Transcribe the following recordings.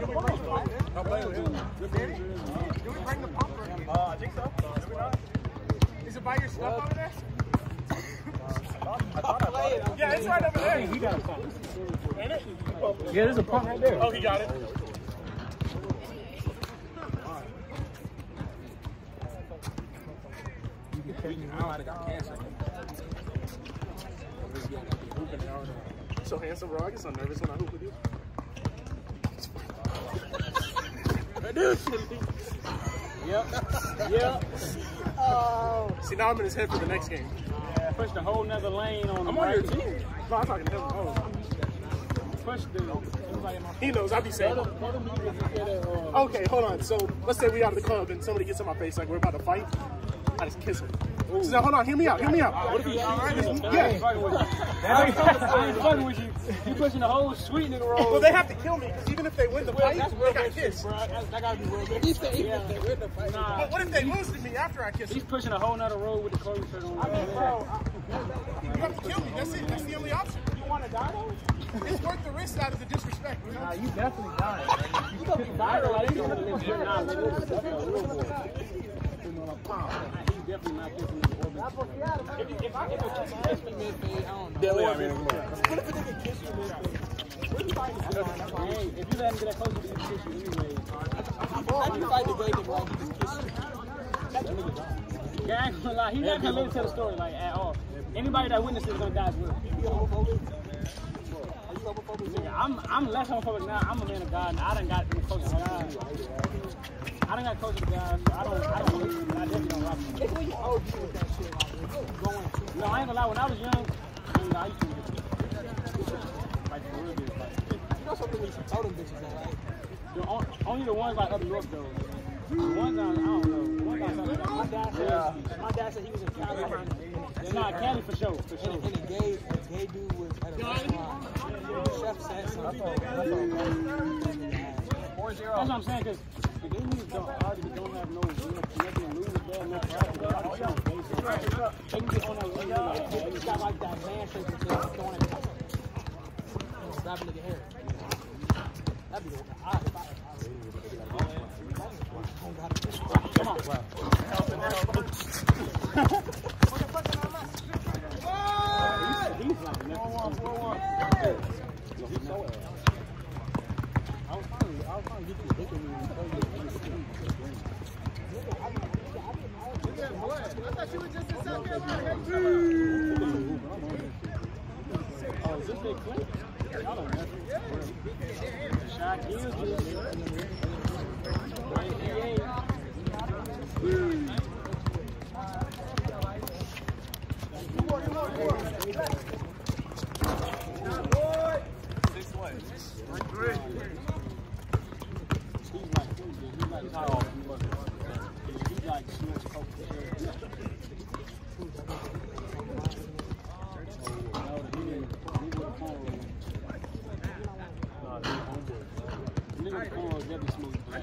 Do we bring the pump I think so. Is it by your stuff over there? I I. Yeah, it's right over there. Yeah, there's a pump right there. Oh, he got it. So handsome. I get so nervous when I hoop with you. Yep. Yep. Oh. See, now I'm in his head for the next game. Pushed a whole nother lane on I'm the on your team. No, I'm talking to him. Oh, Pushed the. It was like my he knows. I'll be saying. other, other music is that, uh, Okay, hold on. So let's say we out of the club and somebody gets in my face like we're about to fight. I just kiss him. Now, hold on. Hear me out. Hear me out. What if he Yeah. I ain't fucking with you. Ain't fucking- I ain't fucking with you. You pushing the whole sweet nigga roll. Well, they have to kill me because even if they win the fight, That's they got kissed. bro. That, that gotta be real good. He said even if they win the fight. Nah, But what if they lose to me after I kiss he's pushing a whole nother road with the clothes shirt on. I mean, bro. You have to kill me. That's it. That's the only option. You want to die though? It's worth the risk out of the disrespect. You know? Nah, you definitely dying. You gonna be viral like you gonna live here now. Definitely not kissing. If, kiss don't know. What if a nigga kiss you if you let him get that close, he's gonna kiss you anyway. The gay nigga like he you? That. Yeah, I ain't gonna lie. He's not gonna live to the story like at all. Anybody that witnesses is gonna die as well. You homophobic? Are you homophobic? I'm less homophobic now. I'm a man of God, and I done got close to God. I done got close to God, so I don't I don't I definitely don't rock with it. when you OG with that shit, like going. No, I ain't gonna lie. When I was young, I, mean, I used to like for real, bitch, like. You know something when you told them bitches that, right? The, on- only the ones like up north though. The ones down, I don't know. The ones down, my dad said, my dad said he was in Cali. Yeah, nah, Cali for sure, for sure. And a gay, a gay dude was at a restaurant. The chef said something. That's what I'm saying, because the gay niggas don't argue, don't have no nothing to lose, bad, no problem. They They can get on that way, like, they just got like that man shape until it's throwing it. Grab a nigga hair. That'd be I, if I, Come on. He's like, man. He's so ass. I was trying to, I was trying to get you to look at me and tell you that you Oh, is this big? Y'all don't know. Shaq Right, EA. He's like, he's like tall. Like Coke. Nigga smokes black.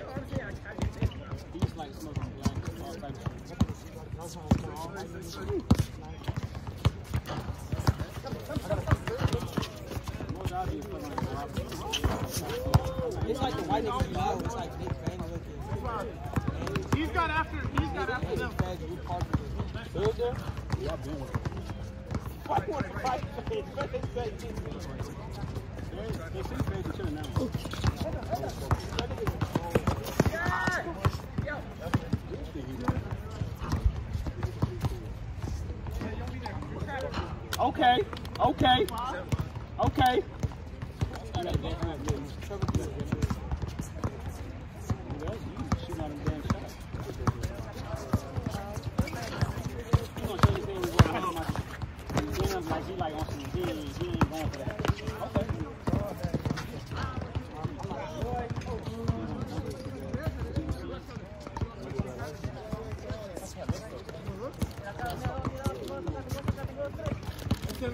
He's like smoking black, rock. It's like the white know, it's like Nick Bang looking. Got after. He's got after them. Who's? Yeah, to fight. See crazy chilling now. Okay, okay, okay. times he like on some, he, he ain't going for that. Okay. Tell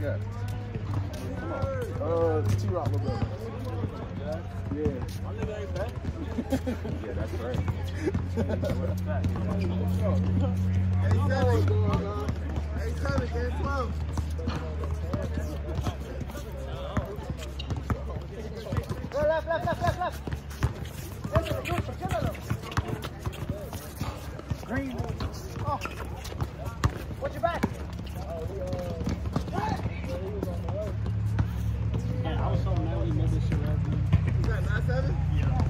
Come on. Uh, T-Rock, bit. Yeah. My nigga ain't back. Yeah, that's right. Green. Oh. What's your back? Yeah, Is that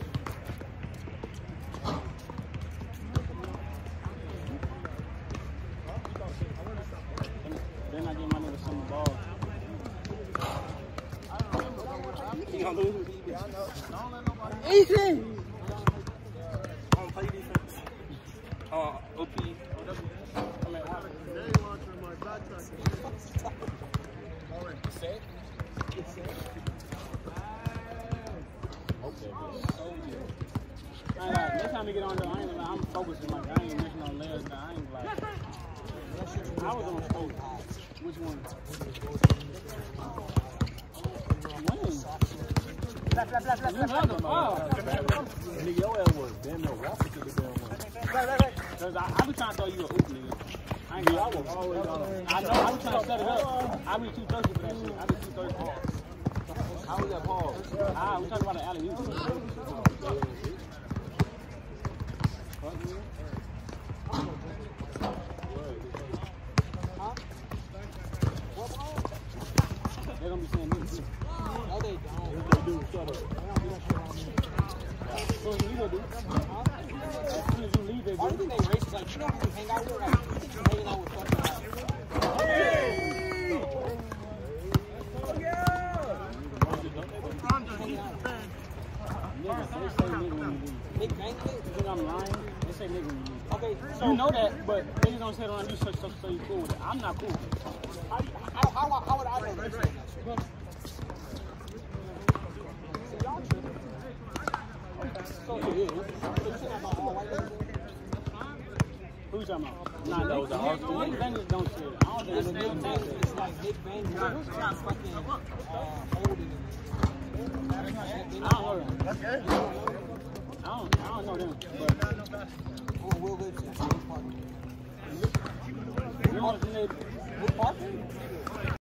Gonna lose? Ethan! I don't play defense. Uh, OP. I mean, I ain't like, next time we get on there, I ain't I'm focusing. Like, I ain't missing on layers. Now. I ain't like, I was on scope. Which one? When? Oh. I, be trying to you a nigga. I was know, I was trying to set it up. I be too thirsty for that shit. I be too thirsty. How was that Paul? Ah, we talking about the alley oop. They're gonna be saying this. too. No, they don't. If they do, shut up. So you leave, they do. As soon as you leave, they Only do. thing they racist, like, you know who you hang out with? Like, you hanging out with fucking, uh, Nigga, they say nigga when you leave. Nick Bank You think I'm lying? They say nigga when you leave. Okay, so You know that, but niggas don't say it around you so, so, so you cool with it. I'm not cool. how, do you- how, how, how would I know they're saying that shit? So, yeah, you saying about all white people? Who you talking about? Nah, That was Nick, an Nick. Nick Bangers don't say it. I don't think It's Nick Nick Bangers Bank, say it. it's like Nick fucking, uh, holding I don't know them. I don't, I don't know them. But Oh, Will his partner. you know, they, What partner?